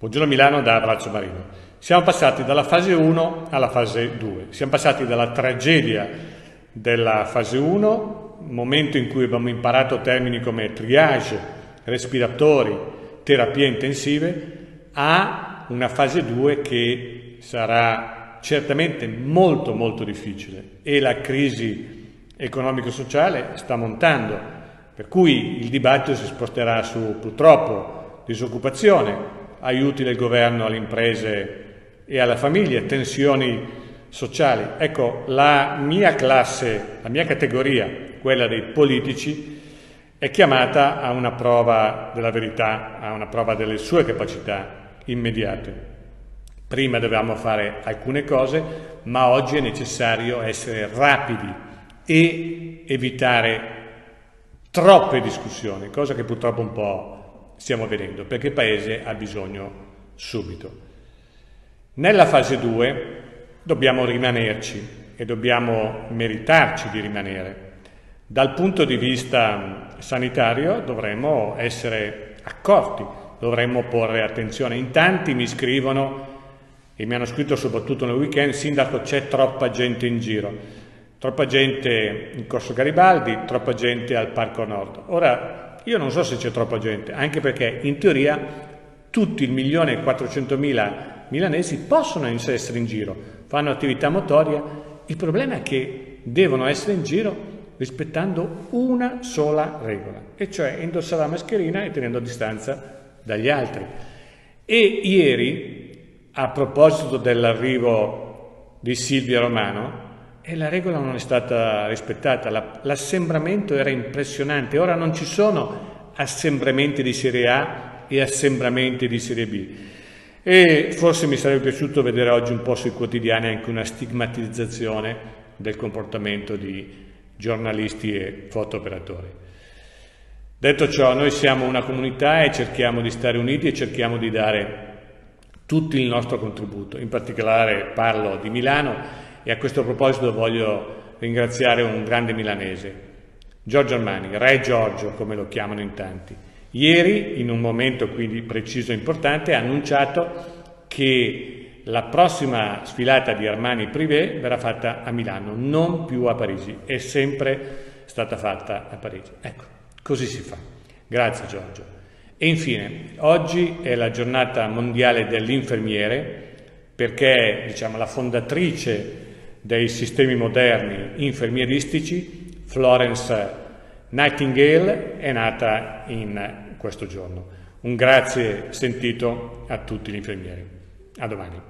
Buongiorno Milano da Braccio Marino. Siamo passati dalla fase 1 alla fase 2. Siamo passati dalla tragedia della fase 1, momento in cui abbiamo imparato termini come triage, respiratori, terapie intensive, a una fase 2 che sarà certamente molto molto difficile e la crisi economico-sociale sta montando, per cui il dibattito si sposterà su purtroppo disoccupazione, aiuti del governo alle imprese e alla famiglia, tensioni sociali. Ecco, la mia classe, la mia categoria, quella dei politici, è chiamata a una prova della verità, a una prova delle sue capacità immediate. Prima dovevamo fare alcune cose, ma oggi è necessario essere rapidi e evitare troppe discussioni, cosa che purtroppo un po' stiamo vedendo, perché il Paese ha bisogno subito. Nella fase 2 dobbiamo rimanerci e dobbiamo meritarci di rimanere. Dal punto di vista sanitario dovremmo essere accorti, dovremmo porre attenzione. In tanti mi scrivono e mi hanno scritto soprattutto nel weekend, sindaco c'è troppa gente in giro, troppa gente in Corso Garibaldi, troppa gente al Parco Nord. Ora io non so se c'è troppa gente, anche perché in teoria tutti il milione e 400 mila milanesi possono essere in giro, fanno attività motoria, il problema è che devono essere in giro rispettando una sola regola, e cioè indossare la mascherina e tenendo a distanza dagli altri. E ieri, a proposito dell'arrivo di Silvia Romano, e la regola non è stata rispettata, l'assembramento era impressionante, ora non ci sono assembramenti di serie A e assembramenti di serie B. E forse mi sarebbe piaciuto vedere oggi un po' sui quotidiani anche una stigmatizzazione del comportamento di giornalisti e fotooperatori. Detto ciò, noi siamo una comunità e cerchiamo di stare uniti e cerchiamo di dare tutto il nostro contributo. In particolare parlo di Milano e a questo proposito voglio ringraziare un grande milanese, Giorgio Armani, Re Giorgio come lo chiamano in tanti. Ieri, in un momento quindi preciso e importante, ha annunciato che la prossima sfilata di Armani Privé verrà fatta a Milano, non più a Parigi, è sempre stata fatta a Parigi. Ecco, così si fa. Grazie Giorgio. E infine, oggi è la giornata mondiale dell'infermiere perché diciamo, la fondatrice dei sistemi moderni infermieristici, Florence Nightingale è nata in questo giorno. Un grazie sentito a tutti gli infermieri. A domani.